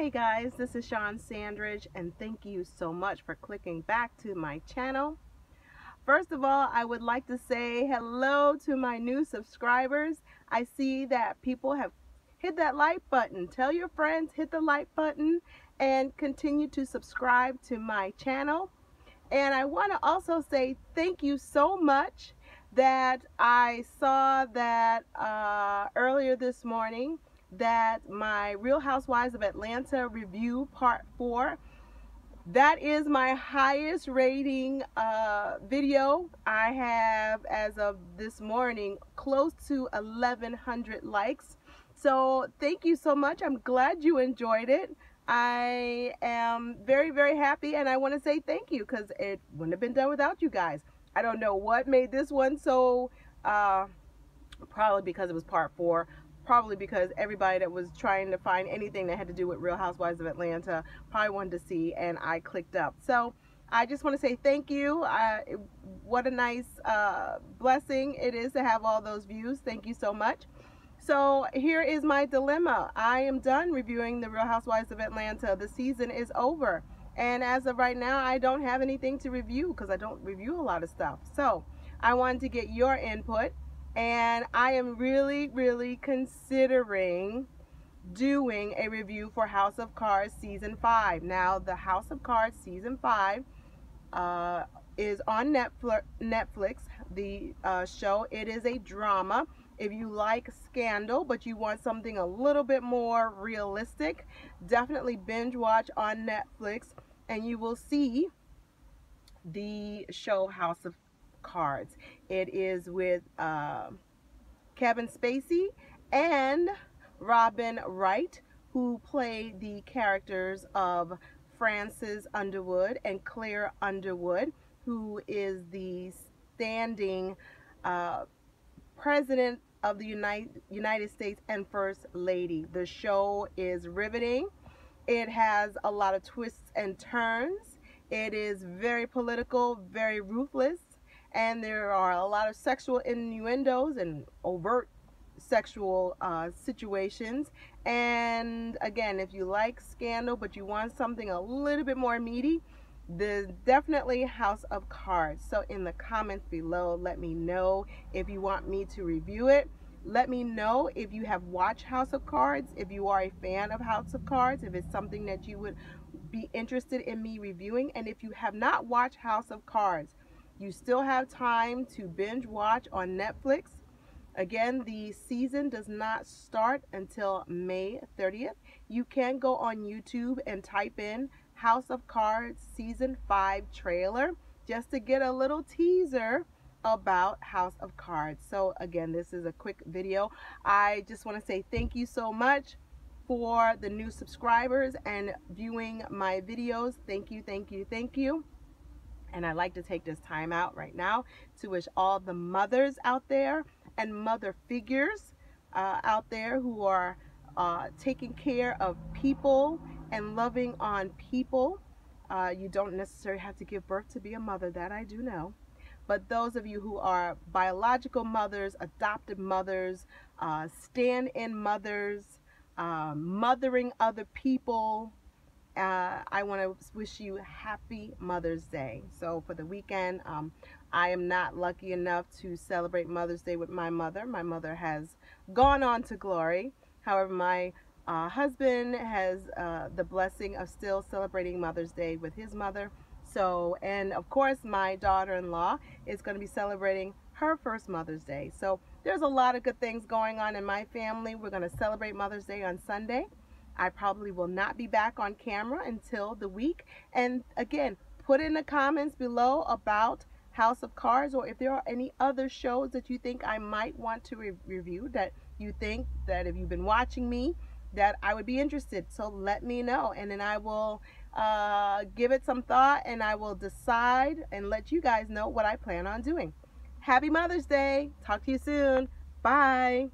Hey guys, this is Shawn Sandridge and thank you so much for clicking back to my channel. First of all, I would like to say hello to my new subscribers. I see that people have hit that like button. Tell your friends, hit the like button and continue to subscribe to my channel. And I want to also say thank you so much that I saw that uh, earlier this morning that my Real Housewives of Atlanta review part four that is my highest rating uh, video. I have as of this morning close to 1100 likes. So thank you so much. I'm glad you enjoyed it. I am very very happy and I want to say thank you because it wouldn't have been done without you guys. I don't know what made this one so uh, probably because it was part four probably because everybody that was trying to find anything that had to do with Real Housewives of Atlanta probably wanted to see and I clicked up. So I just want to say thank you. Uh, what a nice uh, blessing it is to have all those views. Thank you so much. So here is my dilemma. I am done reviewing the Real Housewives of Atlanta. The season is over. And as of right now, I don't have anything to review because I don't review a lot of stuff. So I wanted to get your input and I am really, really considering doing a review for House of Cards Season 5. Now, the House of Cards Season 5 uh, is on Netflix, the uh, show. It is a drama. If you like Scandal, but you want something a little bit more realistic, definitely binge watch on Netflix and you will see the show House of cards. It is with uh, Kevin Spacey and Robin Wright, who play the characters of Francis Underwood and Claire Underwood, who is the standing uh, president of the United, United States and First Lady. The show is riveting. It has a lot of twists and turns. It is very political, very ruthless and there are a lot of sexual innuendos and overt sexual uh, situations. And again if you like scandal but you want something a little bit more meaty there's definitely House of Cards. So in the comments below let me know if you want me to review it. Let me know if you have watched House of Cards if you are a fan of House of Cards if it's something that you would be interested in me reviewing. And if you have not watched House of Cards you still have time to binge watch on Netflix. Again, the season does not start until May 30th. You can go on YouTube and type in House of Cards Season 5 trailer just to get a little teaser about House of Cards. So again, this is a quick video. I just want to say thank you so much for the new subscribers and viewing my videos. Thank you, thank you, thank you. And I'd like to take this time out right now to wish all the mothers out there and mother figures uh, out there who are uh, taking care of people and loving on people. Uh, you don't necessarily have to give birth to be a mother, that I do know. But those of you who are biological mothers, adopted mothers, uh, stand-in mothers, uh, mothering other people, uh, I want to wish you happy Mother's Day. So for the weekend, um, I am not lucky enough to celebrate Mother's Day with my mother. My mother has gone on to glory. However, my uh, husband has uh, the blessing of still celebrating Mother's Day with his mother. So, and of course, my daughter-in-law is going to be celebrating her first Mother's Day. So there's a lot of good things going on in my family. We're going to celebrate Mother's Day on Sunday. I probably will not be back on camera until the week. And again, put in the comments below about House of Cards or if there are any other shows that you think I might want to re review that you think that if you've been watching me that I would be interested. So let me know and then I will uh, give it some thought and I will decide and let you guys know what I plan on doing. Happy Mother's Day. Talk to you soon. Bye.